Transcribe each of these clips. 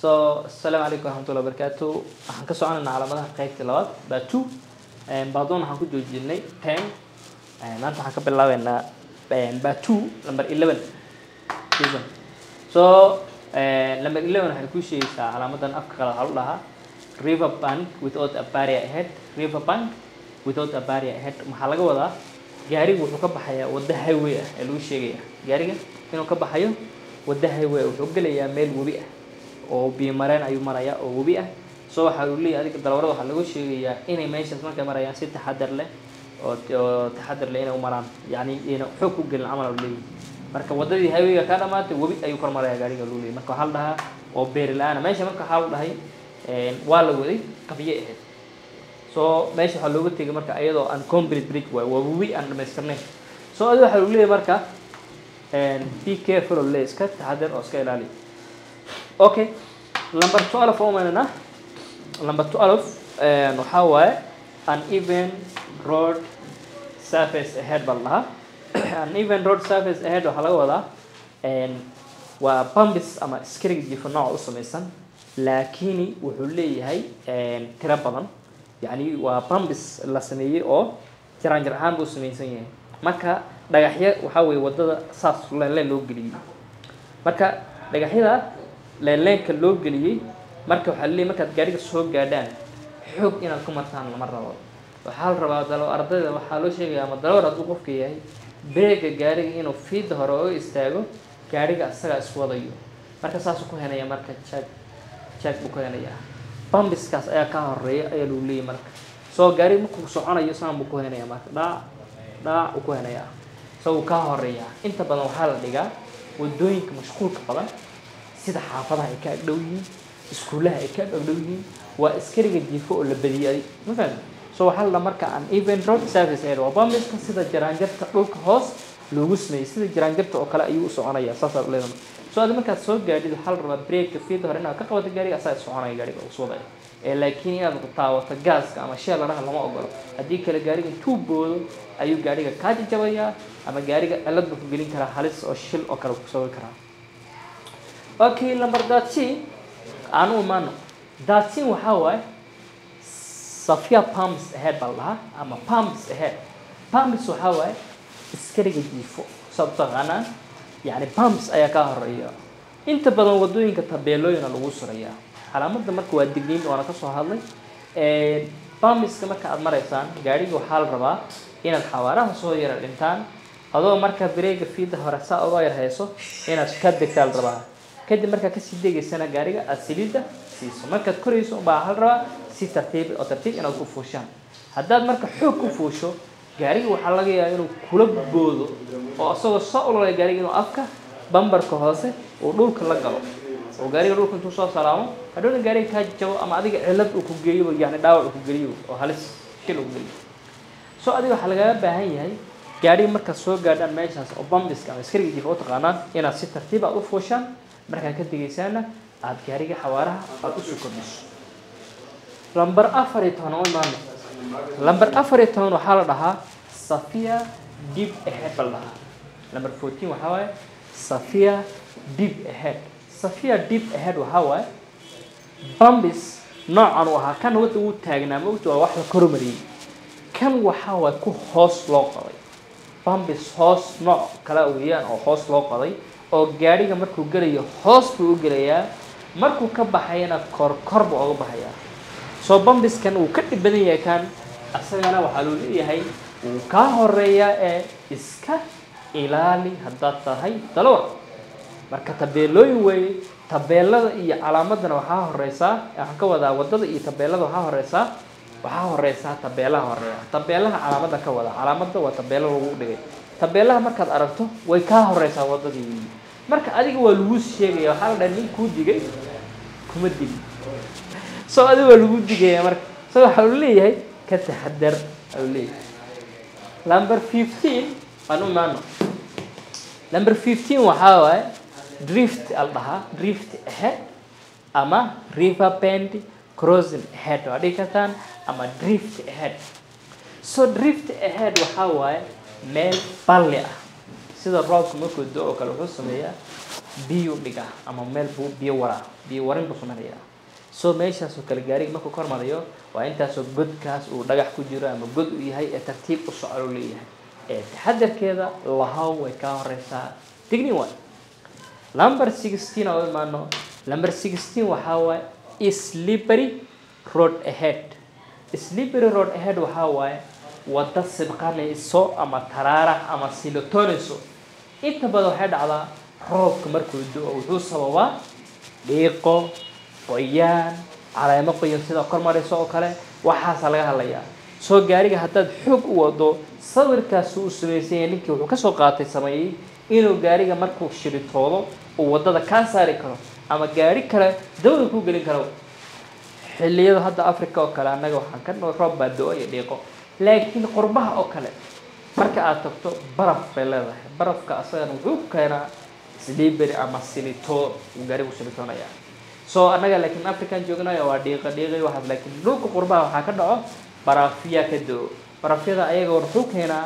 so asalaamu calaykum waraxmatullahi wabarakaatu waxaan ka soconaynaa calaamadaha qaybta labaad baa two. Baadoon waxaan ku joojinay ten. Maanta waxaan ka bilaabeynaa baa two number eleven. So number eleven waxay ku sheegaysaa calaamadan afka kale waxaa lu dhahaa river bank without a barrier ahead. River bank without a barrier ahead. Maxaa laga wadaa gaariga wuxuu ka baxayaa waddo highway ah ee lagu sheegaya. Gaariga inuu ka baxayo waddo highway ah wuxuu gelayaa meel webi ah oo biyo mareen ayuu marayaa oo webi ah. So waxa uu leeyahay adiga dalawarada waxaa lagu sheegayaa inay meeshaas markay marayaan si taxadar leh oo oo taxadar leh inay u maraan. Yacni ina xoog ku gelin camal uu leeyahay. Marka waddadii highwayga ka dhamaatay webi ayuu kor marayaa gaariga luu leeyahay. Marka waxaa la dhahaa oo beeri la'aana meesha marka waxaa la dhahay waa la waday qabye ahayd so meesha waxaa looga tegay marka iyadoo aan complete bridge waayo waa webi aan dhamaystirnayn so adi waxaa lagu leeyahay marka be careful oo le iska taxadar oo iska ilaali okay. Number twelve oo maynana number twelve waxaa waaye an even road surface ahead baa la dhahaa an even road surface ahead waxaa laga wadaa waa bambis ama iskariga jifa nooca u samaysan. Laakini wuxuu leeyahay tiro badan. Yacni waa bambis la sameeyey oo jaraanjar ahaan buu samaysan yahay. Marka dhagaxyo waxaa weeye waddada saas leenleen loo geliyey marka dhagaxyada leenleenka loo geliyey marka waxaa laleeyahy markaad gaariga soo gaadhaan xoog inaad ku martaan lama rabo. Waxaa la rabaa dalo ardayda waxaa loo sheegaya ama dalawar hadduu qofka yahay beega gaariga inuu fiida hore oo istaago gaariga asagaa iswadayo marka saasuu ku henaya marka jag jag buu ku henayaa bambiskaas ayaa ka horreeya ayaa lagu leeyahy marka. Soo gaariga markuu soconayo saan buu ku henaya marka. Dhaac dhaac uu ku henayaa so wuu kaa horeeyaa inta badan waxaa la dhigaa waddooyinka mashquulka badan sida xaafadaha ay ka agdhow yihiin iskuullaha ay ka agdhow yihiin waa iskariga jiifo oo la badiyay. Ma fahmi? So waxaa la marka an even road service aid waa bambiska sida jaraanjarta dhulka hoos loogu sameeyey sida jaraanjarta oo kale ayuu u soconaya saasaa leedahay so adi markaad soo gaadhid waxaa la rabaa breaka fiida hore inaad ka qabato gaariga asaga soconaya gaariga uu swadaya ee laakiin inaad taawato gaaska ama sheelaraha lama ogolo haddii kale gaariga intuu boodo ayuu gaariga kaa jajabayaa ama gaariga cilad buu ku gelin karaa halis oo shil oo kale ku sababi karaa okay number thirteen. Aan u imaano thirteen waxaa waaye safia pumps ahead baa la dhahaa ama pumps ahead. Pumps waxaa waaye iskariga jiifo. Saad u taqaanaan yacni pumps ayaa kaa horreeya. Inta badan waddooyinka tabeelooyina lagu surayaa. Calaamadda marka waa digniin waana ka soo hadlay. Bambiska marka aad maraysaan gaariga waxaa la rabaa inaad xawaaraha soo yara dhintaan. Adoo marka bareega fiida hore saa uga yar hayso inaad ka degtaa la rabaa kadib markaa ka sii degaysana gaariga aada saliidda siiso. Markaad korayso baa la rabaa si tartiib oo tartiib inaad ku fuushaan. Haddaad marka xoog ku fuusho gaariga waxaa laga yaabaa inuu kula boodo oo isagoo soo ololaya gaariga inuu afka bambarka hoose uu dhulka la galo. Oo gaariga dhulka intuu soo salaamo hadhowna gaariga kaa jabo ama adiga cilad uu ku geeyo yani dhaawac uu ku geliyo oo halis shil uu geliyo so adiga waxaa lagaga baahan yahay gaariga markaad soo gaadhaan meeshaas oo bambiska ama iskariga jifa u inaad si tartiib aad u fuushaan markaad ka degaysaana aada gaariga xawaaraha aada u soo kordhiso lamber afar iyo toban oo imaano lamber afar iyo toban waxaa la dhahaa safia deep ahead baa la dhahaa. Number fourteen waxaa waaye safia deep ahead. Safia deep ahead waxaa waaye bambis noocan uu ahaa. Kan wadda uu taagnaa mogta waa wax la kormariyey kan waxaa waaye ku hoos loo qoday. Bambis hoos nooc kale weeyaan oo hoos loo qoday oo gaadhiga markuu gelayo hoos buu u gelayaa. Markuu ka baxayana kor kor buu oga baxayaa. Soo bambiskan uu ka dhib badan yahay kan asagana waxaa loo leeyahay wuu kaa horeeyaa ee iska ilaali haddaad tahay dalawar marka tabeelooyin weeye tabeelada iyo calaamadana waxaa horeysaa waxaan ka wadaa waddada iyo tabeelada waxaa horeysaa waxaa horeysaa tabeelaha horreeya. Tabeelaha calaamada ka wada calaamada waa tabeelo lagu dhigay. Tabeelaha markaad aragto way kaa horeysaa waddadii marka adiga waa lagu sheegaya waxaa la dhaha nin kuu digay kuma digi so adiga waa lagu digaya marka. So waxaa lu leeyahay ka taxadar alu leeyahay. Number fifteen aan u imaano number fifteen waxaa waaye drift al dhahaa drift ahead ama river bend crossing ahead. Waa dhigi kartaan ama drift ahead. So drift ahead waxaa waaye meel balli ah sida roobka markuu do oo kale wuxuu sameeyaa biyu dhigaa ama meel buu biyo waraa biyo warin buu samaynayaa so meeshaasoo kale gaariga markuu kor marayo waa intaasoo godkaas uu dhagax ku jiro ama god uu yahay ee tartiib u socdo leeyahay. Ee taxadarkeeda lahow way kaa horeysaa. Digni waay. Number sixteen oo imaano number sixteen waxaa waaye slippery road ahead. Slippery road ahead waxaa waaye wadda sibqanayso ama taraarax ama silotoonayso inta badan waxay dhacdaa roobka markuu do-o wuxuu sababaa dhiiqo qoyaan caleemo qoyan sida kor marayso oo kale. Waxaasaa laga hadlayaa. Soo gaariga haddaad xoog u wado sawirkaasi uu sameysanya ninkii wuxuu ka soo qaatay sameeyey inuu gaariga markuu shiritoodo uu waddada kaa saari karo ama gaari kale dawda kuu gelin karo. Xilliyada hadda africa oo kale annaga waxaan ka noo roob baa do-o iyo dhiiqo. Laakiin qurbaha oo kale marka aad tagto baraf bay leedahay. Barafka asagana wuxuu keenaa slibery ama silitoon gaarigu silitoonayaa so annaga laakiin african joognayo waa dhiiqa dhiiqi waxaas laakiin dhulka qurbaha waxaa ka dhaco barafya ka do-o. Barafyada ayaga wuxuu keenaa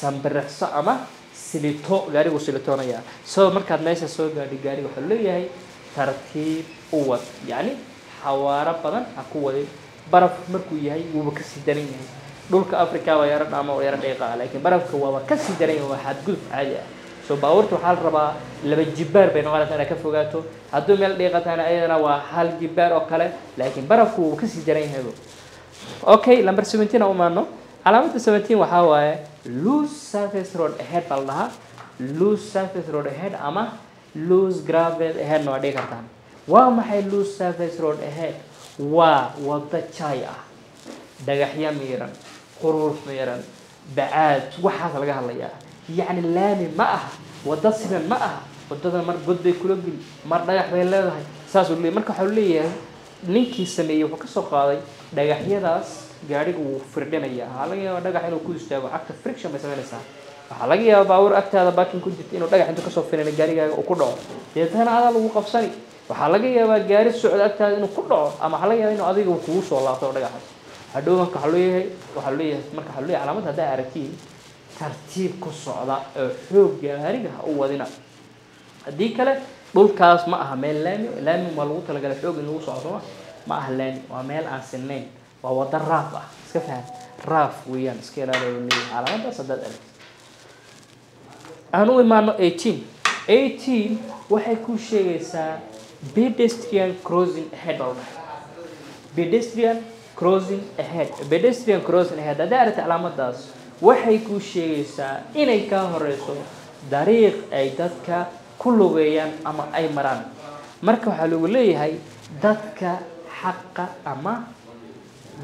sambirixso ama silito gaarigu silitoonaya so markaad meesha soo gaadhi gaariga waxaa leeyahay tartiib u wad yacni xawaaro badan ha ku wadin. Baraf markuu yahay wuuba ka sii daran yahay dhulka africa waa yaro dhaama oo yaro dhiiqa ah laakiin barafka waaba ka sii daran yahay waa xadgudub caadi ah. So baabuurta waxaa la rabaa laba jibaar bay noqonaysaa inaad ka fogaato. Hadduu meel dhiiqatana ayadana waa hal jibaar oo kale laakiin barafku wuu ka sii daran yahay. Okay number seventeen aan umaano calaamada seventeen waxaa waaye loose surface road ahead baa la dhahaa. Loose surface road ahead ama loose gravel aheadna waa dhigi kartaan. Waa maxay loose surface road ahead? Waa waddo jaay ah. Dhagaxyo miiran quruur miiran bacaad waxaas laga hadlayaa. Yacni laami ma aha waddo siman ma aha waddada mar god bay kula geli mar dhagax bay leedahay. Saasuu leeyahy marka waxau leeyahay ninkii sameeyey wuxuu ka soo qaaday dhagaxyadaas gaariga wuu firdhinaya waxaa laga yaaba dhagax inuu ku istaago cagta friction bay samaynaysaa waxaa laga yaaba baabuur agtaada baakin ku jirta inuu dhagax intuu ka soo firina gaarigaaga uu ku dhaco. Deetana adaa lagu qabsani. Waxaa laga yaabaa gaari socda agtaada inuu ku dhaco ama waxaa laga yaaba inuu adiga kugu soo laabto dhagaxas hadhow marka waxaa leeyahay waxaa leeyahay marka waxaa leeyahay calaamad haddaa aragtiin tartiib ku socda oo xoog gaariga ha u wadina. Haddii kale dhulkaas ma aha meel laami laami waa lagu talagalay xoog in lagu sooma ma aha laami waa meel aan sinayn waa waddo raaf ah. Iska faham raaf weeyaan iska ilaaliya calaamadaas haddaad aragtid aan u imaano eighteen. Eighteen waxay ku sheegaysaa pedestrian crossing ahead pedestrian crossing ahead. Pedestrian crossing ahead. Haddaa aragtay calaamadaas? Waxay ku sheegaysaa inay kaa horeyso dariiq ay dadka ku lugeeyaan ama ay maraan. Marka waxaa lagu leeyahay dadka xaqa ama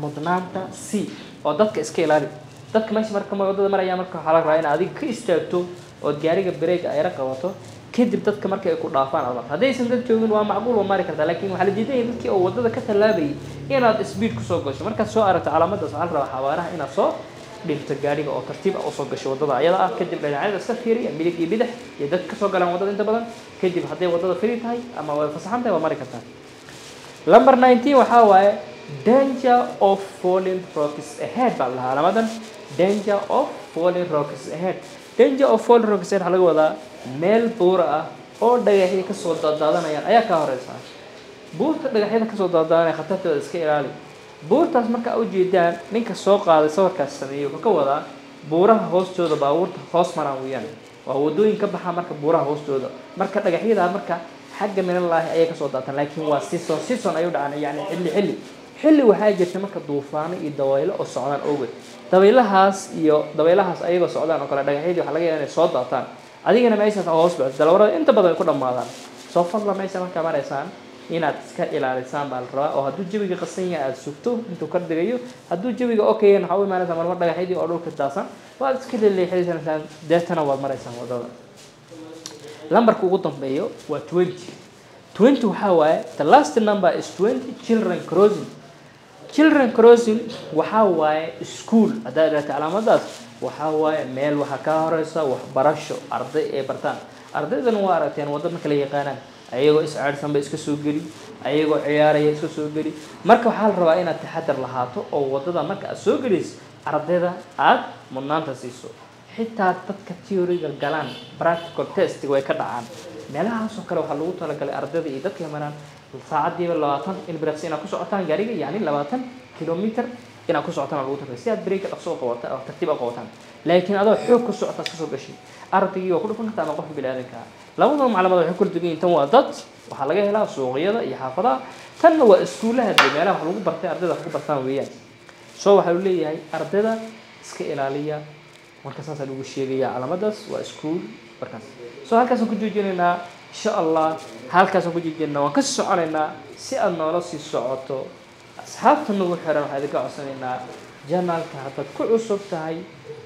mudnaanta c oo dadka iska ilaali. Dadka meesha marka waddada maraya marka waxaa la rabaa in adiga ka istaagto ood gaariga bareega ayra qabato kadib dadka marka ay ku dhaafaan adag haddaysan dad joogin waa macquul waa mari kartaa laakiin waxaa la diidaya dadkii oo waddada ka tallaabayay inaad speed ku soo gasho. Markaad soo aragto calaamadaas waxaa la rabaa xawaaraha inaad soo dhinto gaariga oo tartiib ah u soo gasho waddada. Ayada ah kadib dhinacyada iska fiiriya midig iyo bidix iyo dad ka soo galaan waddada inta badan kadib hadday waddada firi tahay ama way fasaxan tahay waa mari kartaa number nineteen waxaa waaye danger of falling rocks ahead baa la dhahaa calaamadan danger of falling rocks ahead. Danger of falling rocks ahead waxaa laga wadaa meel buura ah oo dhagaxyo ka soo daadaadanayaan ayaa kaa horeysa. Buurta dhagaxyada ka soo daadaadanaya khatartooda iska ilaali. Buurtaas marka ujeedaan ninka soo qaaday sawirkaas sameeyey wuxuu ka wadaa buuraha hoostooda baabuurta hoos maraan weeyaan. Waa wadooyin ka baxaa marka buuraha hoostooda. Marka dhagaxyadaa marka xagga minalaahi ayay ka soo daataan laakiin waa sison sison ayuu dhacaan yani xilli xilli. Xilli waxaa jirta marka duufaano iyo dabaylo oo socdaan awgeed. Dabaylahaas iyo dabaylahaas ayagoo socdaan oo kale dhagaxyadii waxaa laga yaaba inay soo daataan adigana meeshaas hoos baxdo dalawarada inta badan ay ku dhammaadaan. Soo fadla meesha markaa maraysaan inaad iska ilaalisaan baa la rabaa oo hadduu jawiga qasan yahay aada sugto intuu ka dhigayo hadduu jawiga okayan waxaa u imaanaysaa? Marmar dhagaxyadii oo dhulka daasan waad iska leeleexinaysaan deetana waad maraysaan waddada lambarka ugu dambeeyo waa twenty. Twenty waxaa waaye the last number is twenty children crossing children crossing waxaa waaye school haddaad idhahta calaamadaas waxaa waaye meel waxaa kaa horeysa waxbarasho arday ay bartaan. Ardaydan waa aragteen waddo marka la yaqaanaan ayagoo iscaadhsan ba iska soo geli ayagoo ciyaaraya iska soo geli. Marka waxaa la rabaa inaad taxadar lahaato oo waddada marka aad soo gelayso ardayda aada mudnaanta siiso. Xitaa dadka theoryga galaan practical test way ka dhacaan. Meelahaasoo kale waxaa lagu talagalay ardayda iyo dadka maraan saacadiiba labaatan ilbiriqsi inaad ku socotaan gaariga yacni labaatan kilomitr inaad ku socotaan lagu talagalay si aad breeka dhaqso qabata oo tartiib u qabataan laakiin adoo xoog ku socota iska soo gashay ardaygii waa ku dhufan kartaa ama qofka biniaadanka ah labadaba maclamada waxay kula dugan yihiin tan waa dad waxaa laga helaa suuqyada iyo xaafadaha tanna waa iskuulaha dee meelaha wax lagu bartay ardayda wax ku bartaan weeyaan. So waxaa uu leeyahay ardayda iska ilaaliya. Marka saasaa lagu sheegaya calaamadaas waa iskuul markaas. So halkaasaan ku joojinaynaa insha allah halkaasaan ku joojinaynaa waan ka sii soconaynaa si aad noola sii socoto. Asxaabta nagu xiran waxaa idinka codsanaynaa janaalka haddaad ku cusub tahay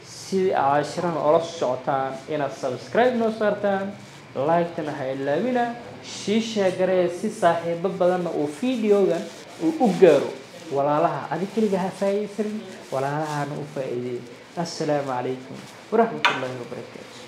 si caashirana oola socotaan inaad subscribe noo saartaan like-tana ha ilaawina sii sheegaree si saaxiibo badanna uu videogan uu u gaaro. Walaalaha adig keliga ha faa'iidaysanin walaalahana u faa'iideey assalaamu calaykum waraxmat ullaahi wabarakaatu